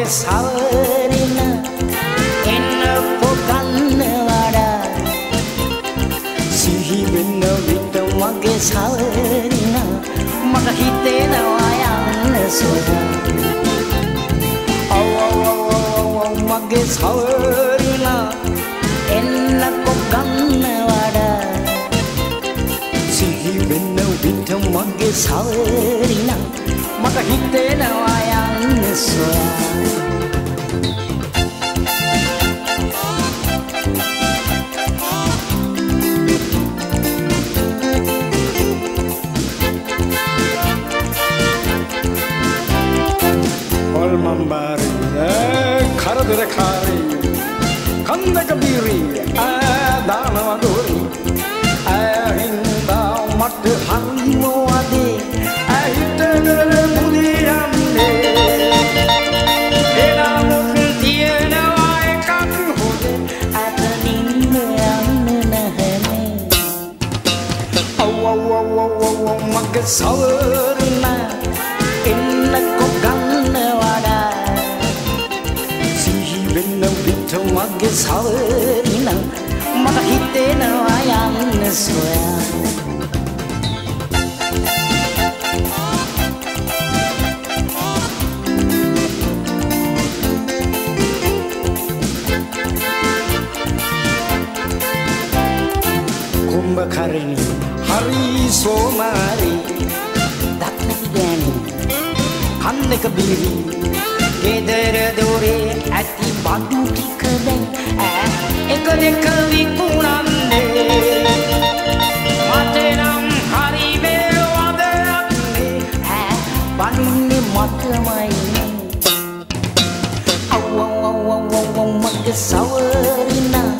මගේ සවරින එන්න පොගන්න වඩා. සිහි වෙන්න විට මගේ සවරින මට හිතෙනවා යන්න සොයා ඔව් ඔව් ඔව් ඔව් මගේ සවරින එන්න පොගන්න වඩා. සිහි වෙන්න විට මගේ සවරින මට හිතෙනවා යන්න කරදර කාරී කන්දක බීරී ආදානවදුරි ඇහින්දා මට හරිමෝවදේ ඇහිටනල මුලියන්නේ එනමුත් තියෙනවා එකක් හොද අතනින්න යන්න නැහැනේ. ඔව් ඔව් ඔව් ඔව් ඔව් ඔව් මගේ සවරන මගේ සවරින මට හිතෙනවා යන්න සොයා. කුම්භකරණි හරි සෝමාරි දක්නති ගෑනි කන්නක බිරි ගෙදර දොරේ ඇති බදු ටික දැන් ඈ එක දෙක විකුණන්නේ මට නම් හරි වේවදන්නේ ඈ බනින්නේ මටමයි අව් අව් අව් අව් අව් අව් මගේ සවරිනා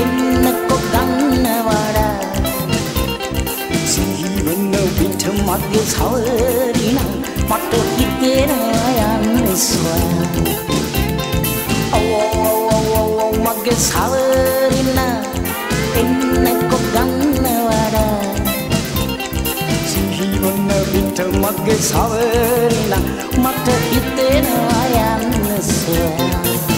එන්නකො ගන්න වඩා සිහිවන්න විට මගේ සවරින මට හිතෙනවා යන්න සොයා සවරින්න එන්නකො ගන්නවඩ සිහිවන්න විට මගේ සවරින්න මට හිතෙනවා යන්න සොයා.